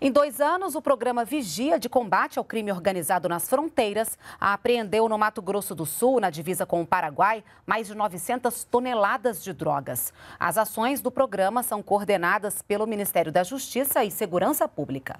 Em dois anos, o programa Vigia de Combate ao Crime Organizado nas Fronteiras apreendeu no Mato Grosso do Sul, na divisa com o Paraguai, mais de 900 toneladas de drogas. As ações do programa são coordenadas pelo Ministério da Justiça e Segurança Pública.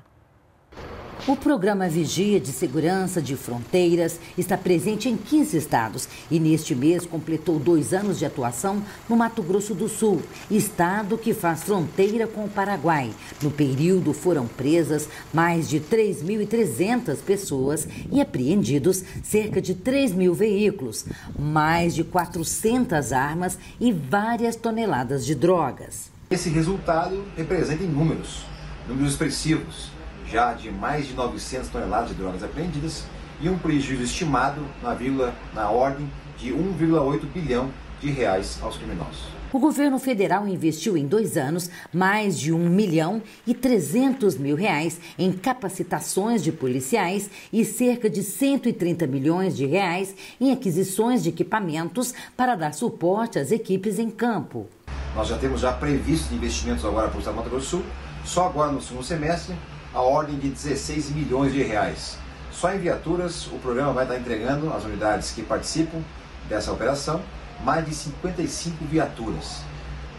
O programa Vigia de Segurança de Fronteiras está presente em 15 estados e neste mês completou dois anos de atuação no Mato Grosso do Sul, estado que faz fronteira com o Paraguai. No período foram presas mais de 3.300 pessoas e apreendidos cerca de 3 mil veículos, mais de 400 armas e várias toneladas de drogas. Esse resultado representa em números, números expressivos já de mais de 900 toneladas de drogas apreendidas e um prejuízo estimado na, vila, na ordem de 1,8 bilhão de reais aos criminosos. O governo federal investiu em dois anos mais de 1 milhão e 300 mil reais em capacitações de policiais e cerca de 130 milhões de reais em aquisições de equipamentos para dar suporte às equipes em campo. Nós já temos já previstos investimentos agora para o Estado do Mato Grosso do Sul, só agora no segundo semestre, a ordem de 16 milhões de reais. Só em viaturas, o programa vai estar entregando às unidades que participam dessa operação mais de 55 viaturas.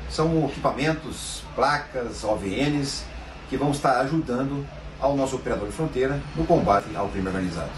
São equipamentos, placas, OVNs que vão estar ajudando ao nosso operador de fronteira no combate ao crime organizado.